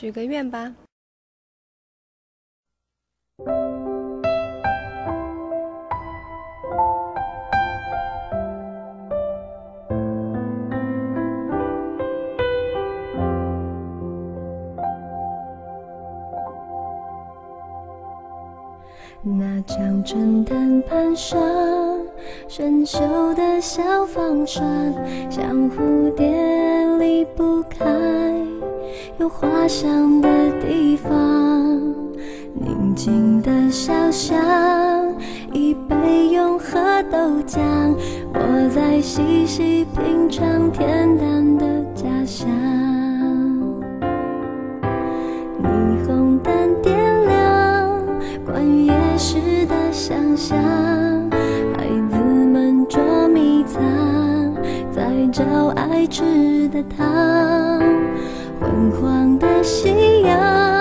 许个愿吧。那张春藤攀上生锈的小方船，像蝴蝶离不开有花香的地方。宁静的小巷，一杯永和豆浆，我在细细品尝恬淡的家乡。霓虹灯点亮，关于夜市的想象，孩子们捉迷藏，在找爱吃的糖。昏黄的夕阳，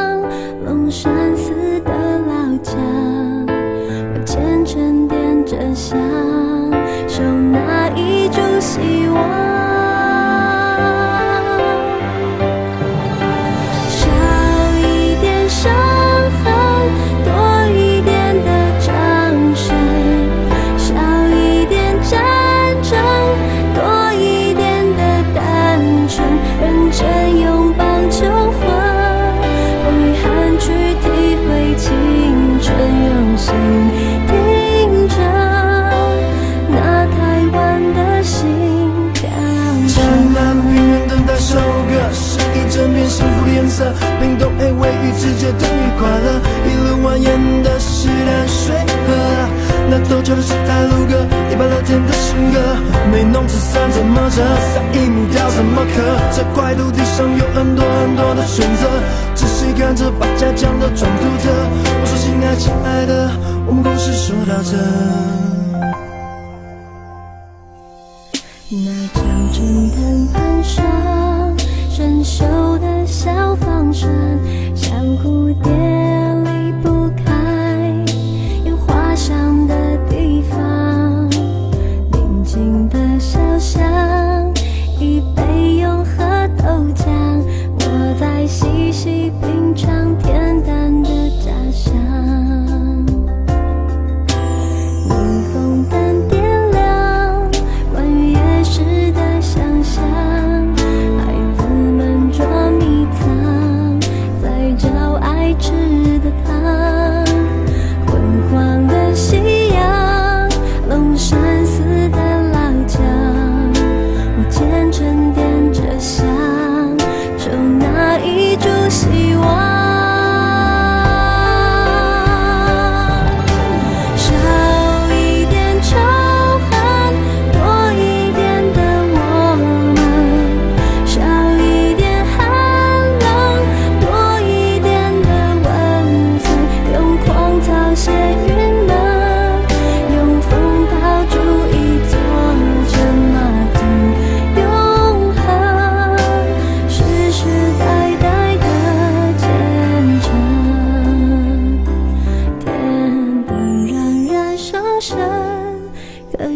用心听着那台湾的心跳着。灿烂平原等待收割，是一整片幸福的颜色。冰冻 A 位于直接等于快乐，一路蜿蜒的是淡水河。那陡峭的是台路歌，一般聊天的性格。没弄纸伞怎么折？撒一木雕怎么刻？这块土地上有很多很多的选择，你看着把家讲的装独特。我说亲爱亲爱的，我们故事说到这。那张春藤攀上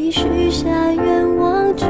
你许下愿望就